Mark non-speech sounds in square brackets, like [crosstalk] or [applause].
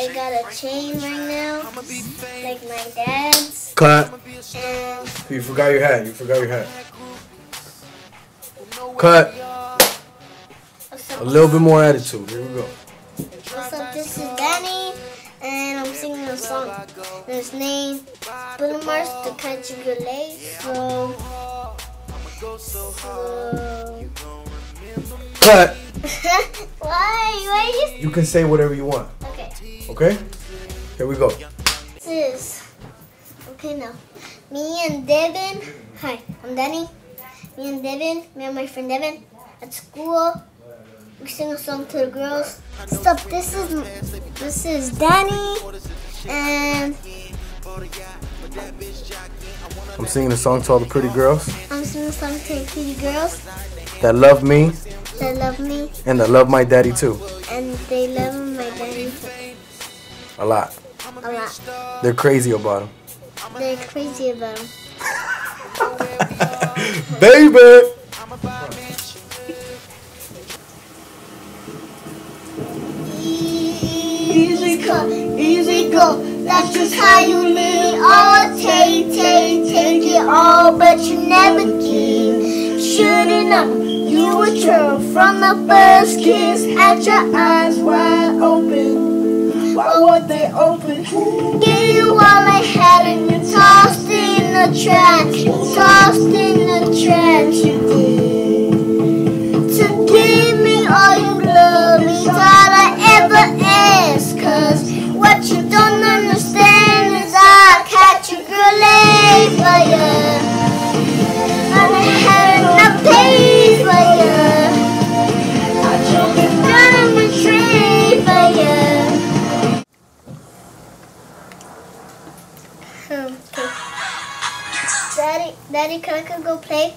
I got a chain right now, like my dad's. Cut. And You forgot your hat. You forgot your hat. Cut. A little bit more attitude. Here we go. What's up? This is Danny, and I'm singing a song. And it's named Bruno Mars to Catch You Late. So, so Cut. why? Why You can say whatever you want. Okay. Here we go. This is okay now. Me and Devin. Hi, I'm Danny. Me and Devin. Me and my friend Devin at school. We sing a song to the girls. Stop. This is this is Danny, and I'm singing a song to all the pretty girls I'm singing a song to the pretty girls that love me that love me, and that love my daddy too. and they love my daddy A lot. a lot. They're crazy about him. They're crazy about him. [laughs] Baby! Easy come, easy go. That's just how you live. Oh, take, take, take it all, but you never give. Should've known you were true from the first kiss. Had your eyes wide. Why were they open? Gave you all I had and you tossed in the trash. Tossed in the trash. You did to give me all you love me. It's all I ever ask. Cause what you don't understand is I'll catch a girl late for ya. Okay. Daddy, Daddy, can I go play?